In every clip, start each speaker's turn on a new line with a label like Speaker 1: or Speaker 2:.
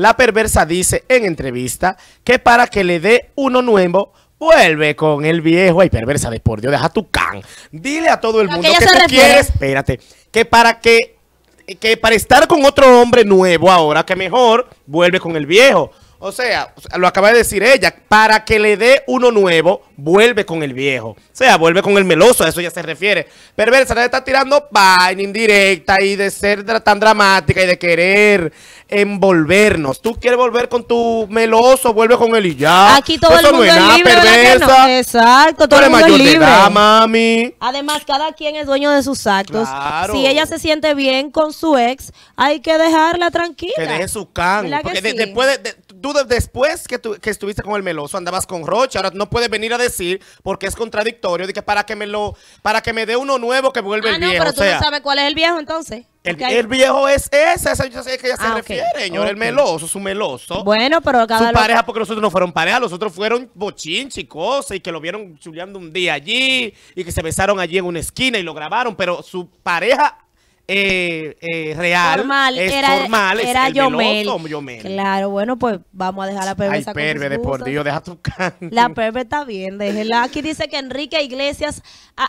Speaker 1: La perversa dice en entrevista que para que le dé uno nuevo, vuelve con el viejo. Ay, perversa de por Dios, deja tu can. Dile a todo el
Speaker 2: ¿A
Speaker 1: mundo que tú
Speaker 2: refiere?
Speaker 1: quieres, espérate, que para que, que para estar con otro hombre nuevo ahora, que mejor vuelve con el viejo. O sea, lo acaba de decir ella, para que le dé uno nuevo, vuelve con el viejo. O sea, vuelve con el meloso, a eso ya se refiere. Perversa, te está tirando vaina indirecta y de ser tan dramática y de querer envolvernos. Tú quieres volver con tu meloso, vuelve con él y ya.
Speaker 2: Aquí todo
Speaker 1: Eso
Speaker 2: el
Speaker 1: no
Speaker 2: mundo
Speaker 1: es
Speaker 2: es
Speaker 1: nada,
Speaker 2: libre, ¿verdad que no? Exacto, todo el mundo es libre.
Speaker 1: edad, mami.
Speaker 2: Además, cada quien es dueño de sus actos.
Speaker 1: Claro.
Speaker 2: Si ella se siente bien con su ex, hay que dejarla tranquila.
Speaker 1: Que deje su can.
Speaker 2: ¿Verdad que
Speaker 1: Porque de- después de, de- tú de- después que, estuviste con el meloso, andabas con Rocha, ahora no puedes venir a decir, porque es contradictorio, de que para que me lo, para que me dé uno nuevo que vuelve
Speaker 2: Ah,
Speaker 1: el
Speaker 2: no,
Speaker 1: viejo.
Speaker 2: pero
Speaker 1: o
Speaker 2: tú
Speaker 1: sea,
Speaker 2: no sabes cuál es el viejo entonces.
Speaker 1: el, viejo es ese, ese yo sé que ella se
Speaker 2: Ah,
Speaker 1: refiere, señor, el meloso, su meloso.
Speaker 2: Bueno, pero cada
Speaker 1: su pareja, porque los otros no fueron pareja, los otros fueron bochinchi y cosas, y que lo vieron chuleando un día allí, y que se besaron allí en una esquina y lo grabaron, pero su pareja eh, eh, real
Speaker 2: formal,
Speaker 1: es
Speaker 2: era,
Speaker 1: formal, es
Speaker 2: era
Speaker 1: el
Speaker 2: Yomel.
Speaker 1: meloso Yomel.
Speaker 2: Claro, bueno, pues vamos a dejar a la
Speaker 1: Ay,
Speaker 2: perversa con
Speaker 1: perve,
Speaker 2: sus
Speaker 1: de por. Dios, deja tu can.
Speaker 2: La perve está bien, déjela. Aquí dice que Enrique Iglesias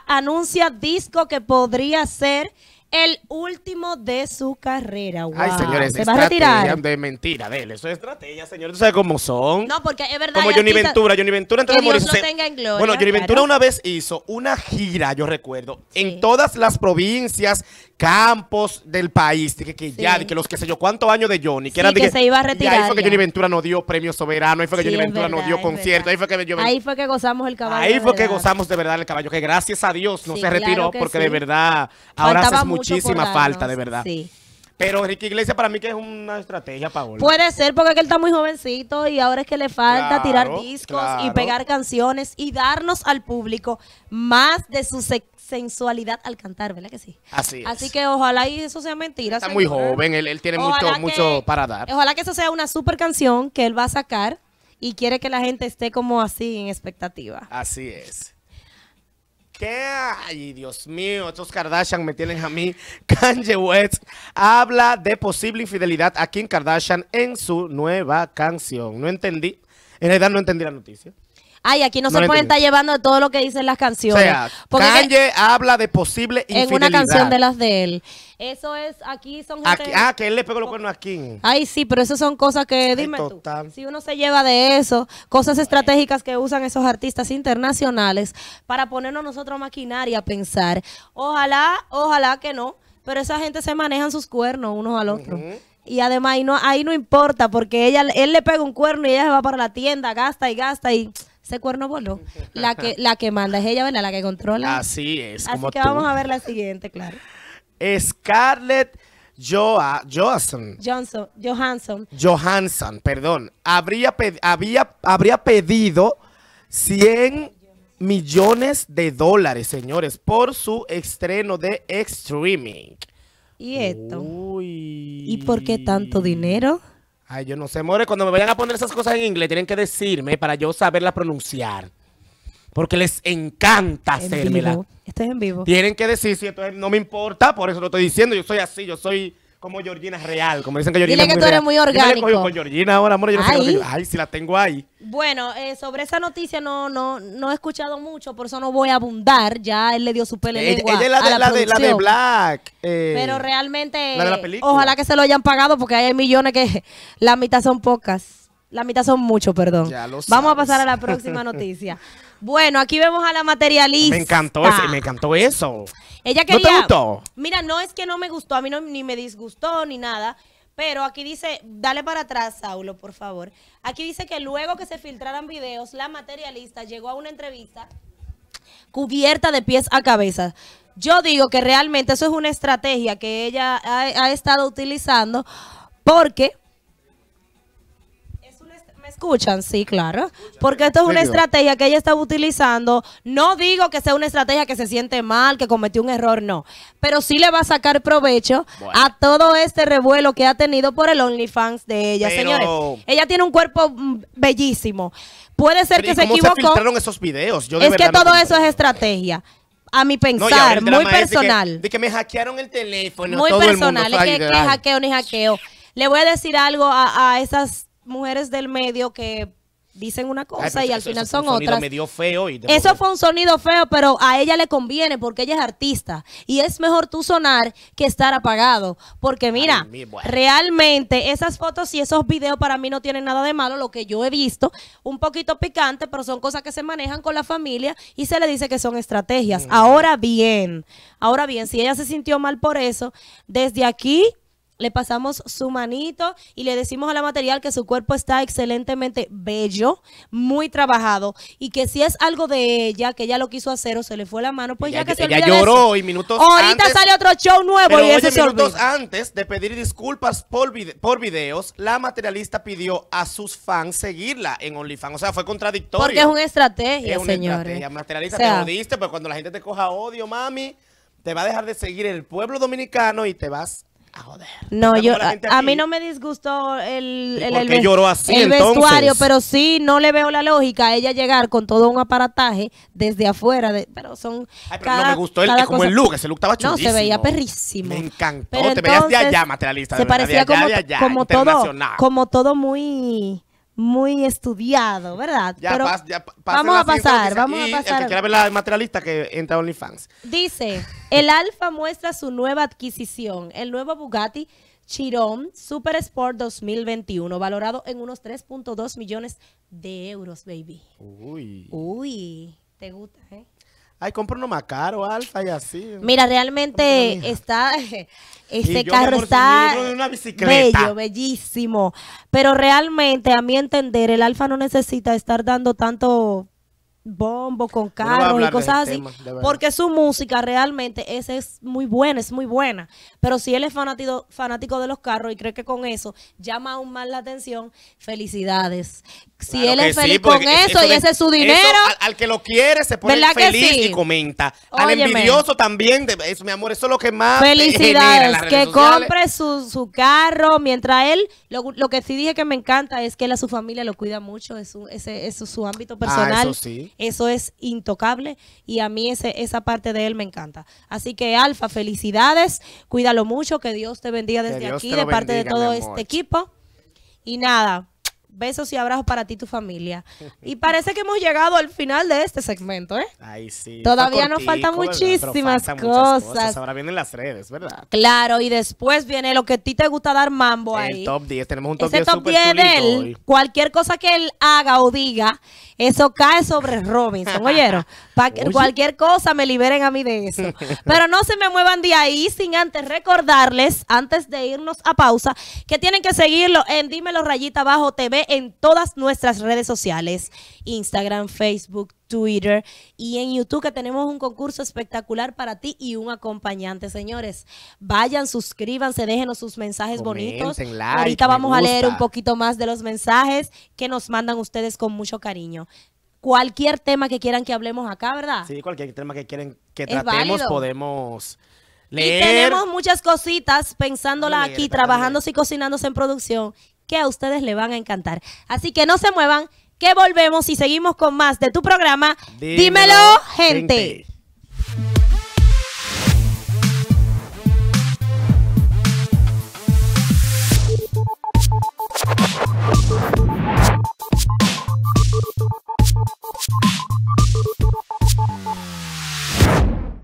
Speaker 2: anuncia disco que podría ser el último de su carrera. Wow.
Speaker 1: Ay, señores,
Speaker 2: ¿Se va a retirar?
Speaker 1: de mentira de él. Eso es estrategia, señores. ¿Tú sabes cómo son?
Speaker 2: No, porque es verdad.
Speaker 1: Como Johnny Ventura. Johnny Ventura antes
Speaker 2: Que
Speaker 1: de morir.
Speaker 2: Dios lo
Speaker 1: se-
Speaker 2: tenga en gloria,
Speaker 1: Bueno, Johnny Ventura una vez hizo una gira, yo recuerdo,
Speaker 2: Sí.
Speaker 1: en todas las provincias, campos del país. Que, que ya,
Speaker 2: Sí.
Speaker 1: de que los que sé yo, cuántos años de Johnny. Que
Speaker 2: Sí,
Speaker 1: de
Speaker 2: que se iba a
Speaker 1: Y
Speaker 2: retirar
Speaker 1: ahí fue que
Speaker 2: ya.
Speaker 1: Johnny Ventura nos dio premio soberano. Ahí fue que Johnny Ventura
Speaker 2: verdad,
Speaker 1: dio concierto. Ahí fue que yo
Speaker 2: Ahí fue que gozamos el caballo.
Speaker 1: Ahí fue que gozamos de verdad el caballo, que gracias a Dios no se retiró,
Speaker 2: claro que
Speaker 1: porque de verdad ahora haces
Speaker 2: mucho
Speaker 1: muchísima falta, de verdad.
Speaker 2: Sí.
Speaker 1: Pero Enrique Iglesias para mí que es una estrategia, Paola.
Speaker 2: Puede ser porque él está muy jovencito y ahora es que le falta
Speaker 1: Claro,
Speaker 2: tirar discos y pegar canciones y darnos al público más de su se- sensualidad al cantar, ¿verdad que sí?
Speaker 1: Así es.
Speaker 2: Así que ojalá y eso sea mentira.
Speaker 1: Está muy joven, él, él tiene
Speaker 2: Ojalá
Speaker 1: mucho,
Speaker 2: que-
Speaker 1: mucho para dar.
Speaker 2: Ojalá que eso sea una super canción que él va a sacar y quiere que la gente esté como así en expectativa.
Speaker 1: Así es. ¿Qué? Ay, Dios mío, estos Kardashian me tienen a mí. Kanye West habla de posible infidelidad a Kim Kardashian en su nueva canción. No entendí. En realidad no entendí la noticia.
Speaker 2: Ay, aquí no,
Speaker 1: No
Speaker 2: se pueden estar llevando de todo lo que dicen las
Speaker 1: O
Speaker 2: canciones.
Speaker 1: sea,
Speaker 2: porque es que
Speaker 1: Kanye habla de posible
Speaker 2: en
Speaker 1: infidelidad.
Speaker 2: una canción de las de él. Eso es, aquí son gente...
Speaker 1: Aquí- ah, que él le pegó los cuernos a Kim.
Speaker 2: Ay, sí, pero eso son cosas que, dime
Speaker 1: total.
Speaker 2: tú, si uno se lleva de eso, cosas estratégicas que usan esos artistas internacionales para ponernos nosotros a maquinar y a pensar. Ojalá, ojalá que no, pero esa gente se manejan sus cuernos unos al otro. Y además ahí no, ahí no importa porque ella, él le pega un cuerno y ella se va para la tienda, gasta y gasta y ese cuerno voló. La que, la que manda es ella, ¿verdad? La que controla.
Speaker 1: Así es,
Speaker 2: Así
Speaker 1: como
Speaker 2: que
Speaker 1: tú.
Speaker 2: vamos a ver la siguiente, claro.
Speaker 1: Scarlett Joa- Johansson.
Speaker 2: Johnson, Johansson.
Speaker 1: Johansson, perdón, habría, pe- había, habría pedido 100 millones de dólares, señores, por su estreno de streaming.
Speaker 2: ¿Y esto?
Speaker 1: Uy.
Speaker 2: ¿Y por qué tanto dinero?
Speaker 1: Ay, yo no sé, more, cuando me vayan a poner esas cosas en inglés, tienen que decirme para yo saberla pronunciar. Porque les encanta
Speaker 2: En
Speaker 1: hacérmela.
Speaker 2: vivo. Estoy en vivo.
Speaker 1: Tienen que decir si esto es- no me importa, por eso lo estoy diciendo. Yo soy así, yo soy como Georgina real. Como dicen que Georgina
Speaker 2: Dile
Speaker 1: es
Speaker 2: que tú eres
Speaker 1: real.
Speaker 2: muy
Speaker 1: Yo me
Speaker 2: orgánico.
Speaker 1: con Georgina ahora, amor, yo no sé lo que
Speaker 2: Ay.
Speaker 1: yo- Ay, si la tengo ahí.
Speaker 2: Bueno, eh, sobre esa noticia no, no, no he escuchado mucho, por eso no voy a abundar. Ya él le dio su pele
Speaker 1: Ella, ella es la de,
Speaker 2: la,
Speaker 1: la, de, la de. Black. eh,
Speaker 2: Pero realmente,
Speaker 1: la de la película.
Speaker 2: ojalá que se lo hayan pagado porque hay millones que la mitad son pocas. La mitad son mucho, perdón.
Speaker 1: Ya lo
Speaker 2: Vamos a pasar a la próxima noticia. Bueno, aquí vemos a la materialista.
Speaker 1: me encantó ese- me encantó eso.
Speaker 2: Ella
Speaker 1: ¿No te gustó?
Speaker 2: Mira, no es que no me gustó, a mí no, ni me disgustó ni nada. Pero aquí dice, dale para atrás, Saulo, por favor. Aquí dice que luego que se filtraran videos, la materialista llegó a una entrevista cubierta de pies a cabeza. Yo digo que realmente eso es una estrategia que ella ha, ha estado utilizando porque... escuchan? Sí, claro. Porque esto es una estrategia que ella estaba utilizando. No digo que sea una estrategia que se siente mal, que cometió un error, no. Pero sí le va a sacar provecho
Speaker 1: Bueno.
Speaker 2: a todo este revuelo que ha tenido por el OnlyFans de ella.
Speaker 1: Pero-
Speaker 2: Señores, ella tiene un cuerpo mm, bellísimo. Puede ser
Speaker 1: Pero,
Speaker 2: que
Speaker 1: ¿y
Speaker 2: se equivocó.
Speaker 1: se filtraron esos videos? Yo de
Speaker 2: Es que
Speaker 1: no
Speaker 2: todo eso es estrategia. A mi pensar,
Speaker 1: el
Speaker 2: muy
Speaker 1: de que-
Speaker 2: personal.
Speaker 1: De que, me hackearon el teléfono.
Speaker 2: muy
Speaker 1: todo el
Speaker 2: personal.
Speaker 1: mundo,
Speaker 2: Es que, que hackeo ni hackeo. le voy a decir algo a, a esas mujeres del medio que dicen una cosa
Speaker 1: Ay,
Speaker 2: y al
Speaker 1: eso-
Speaker 2: final
Speaker 1: eso
Speaker 2: son
Speaker 1: un
Speaker 2: otras.
Speaker 1: medio feo y
Speaker 2: Eso fue un sonido feo, pero a ella le conviene porque ella es artista. Y es mejor tú sonar que estar apagado. Porque mira,
Speaker 1: Ay, mi bueno.
Speaker 2: realmente esas fotos y esos videos para mí no tienen nada de malo, lo que yo he visto. Un poquito picante, pero son cosas que se manejan con la familia y se le dice que son estrategias. Ahora bien, ahora bien, si ella se sintió mal por eso, desde aquí le pasamos su manito y le decimos a la material que su cuerpo está excelentemente bello, muy trabajado y que si es algo de ella, que ella lo quiso hacer o se le fue la mano, pues
Speaker 1: Ella-
Speaker 2: ya que se
Speaker 1: ella lloró y minutos
Speaker 2: Ahorita
Speaker 1: antes-
Speaker 2: sale otro show nuevo
Speaker 1: Pero
Speaker 2: y ese se
Speaker 1: minutos
Speaker 2: olvida.
Speaker 1: antes de pedir disculpas por, vide- por videos, la materialista pidió a sus fans seguirla en OnlyFans. O sea, fue contradictorio.
Speaker 2: Porque es una estrategia,
Speaker 1: Es una
Speaker 2: señores.
Speaker 1: estrategia. Materialista,
Speaker 2: O sea,
Speaker 1: te jodiste, pero cuando la gente te coja odio, mami, te va a dejar de seguir el pueblo dominicano y te vas a joder.
Speaker 2: No, yo
Speaker 1: la
Speaker 2: a, a mí no me disgustó el,
Speaker 1: ¿Y
Speaker 2: el, el
Speaker 1: lloró así, entonces?
Speaker 2: vestuario, pero sí no le veo la lógica a ella llegar con todo un aparataje desde afuera, de, pero son
Speaker 1: Ay, pero
Speaker 2: cada-
Speaker 1: no me gustó el, como el look, ese look estaba
Speaker 2: No,
Speaker 1: chulísimo.
Speaker 2: se veía perrísimo.
Speaker 1: Me encantó,
Speaker 2: Pero
Speaker 1: te veías de
Speaker 2: entonces,
Speaker 1: allá, materialista.
Speaker 2: Se
Speaker 1: de verdad,
Speaker 2: parecía
Speaker 1: de allá,
Speaker 2: como,
Speaker 1: de allá,
Speaker 2: como todo, como todo muy muy estudiado, ¿verdad?
Speaker 1: Ya,
Speaker 2: Pero
Speaker 1: pas- ya
Speaker 2: vamos a pasar, vamos a
Speaker 1: aquí. El
Speaker 2: pasar.
Speaker 1: que quiera ver la materialista que entra a OnlyFans.
Speaker 2: Dice, el Alfa muestra su nueva adquisición, el nuevo Bugatti Chiron Super Sport 2021, valorado en unos 3.2 millones de euros, baby.
Speaker 1: Uy.
Speaker 2: Uy, te gusta, ¿eh?
Speaker 1: Ay, compra uno más caro, alfa y así.
Speaker 2: Mira, realmente
Speaker 1: Mira.
Speaker 2: está, este carro está
Speaker 1: una
Speaker 2: bello, bellísimo. Pero realmente, a mi entender, el Alfa no necesita estar dando tanto bombo con carros y cosas así,
Speaker 1: tema,
Speaker 2: porque su música realmente esa es muy buena, es muy buena. Pero si él es fanático, fanático de los carros y cree que con eso llama aún más la atención, felicidades. Si
Speaker 1: Claro
Speaker 2: él es
Speaker 1: sí,
Speaker 2: feliz con
Speaker 1: es-
Speaker 2: eso, y ese es su
Speaker 1: eso,
Speaker 2: dinero,
Speaker 1: al, al que lo quiere se pone
Speaker 2: ¿Verdad que
Speaker 1: feliz
Speaker 2: sí?
Speaker 1: y comenta. Al envidioso también, de- eso, mi amor, eso es lo que más
Speaker 2: Felicidades, que compre su, su carro, mientras él, lo, lo que sí dije que me encanta es que él a su familia lo cuida mucho, es su, ese, eso es su ámbito personal,
Speaker 1: Ah, eso sí.
Speaker 2: Eso es intocable y a mí ese, esa parte de él me encanta. Así que Alfa, felicidades, cuídalo mucho, que Dios te bendiga desde aquí, de parte de todo este equipo. Y nada, besos y abrazos para ti y tu familia. Y parece que hemos llegado al final de este segmento, ¿eh?
Speaker 1: Ay, sí.
Speaker 2: Todavía nos faltan muchísimas cosas.
Speaker 1: Ahora vienen las redes, ¿verdad?
Speaker 2: Claro, y después viene lo que a ti te gusta dar mambo ahí.
Speaker 1: El top 10. Tenemos un top
Speaker 2: Ese
Speaker 1: 10
Speaker 2: top
Speaker 1: súper
Speaker 2: 10 de él,
Speaker 1: hoy.
Speaker 2: cualquier cosa que él haga o diga, eso cae sobre Robinson, ¿oyeron? Para que
Speaker 1: Oye.
Speaker 2: cualquier cosa me liberen a mí de eso. Pero no se me muevan de ahí sin antes recordarles, antes de irnos a pausa, que tienen que seguirlo en Dímelo Rayita Abajo TV en todas nuestras redes sociales, Instagram, Facebook, Twitter y en YouTube que tenemos un concurso espectacular para ti y un acompañante, señores. Vayan, suscríbanse, déjenos sus mensajes bonitos.
Speaker 1: Like,
Speaker 2: Ahorita vamos a leer un poquito más de los mensajes que nos mandan ustedes con mucho cariño. Cualquier tema que quieran que hablemos acá, ¿verdad?
Speaker 1: Sí, cualquier tema que quieren que
Speaker 2: Es
Speaker 1: tratemos,
Speaker 2: válido.
Speaker 1: podemos
Speaker 2: Y
Speaker 1: leer.
Speaker 2: tenemos muchas cositas pensándolas
Speaker 1: leer,
Speaker 2: aquí, trabajándose y cocinándose en producción que a ustedes le van a encantar. Así que no se muevan, que volvemos y seguimos con más de tu programa. Dímelo, gente.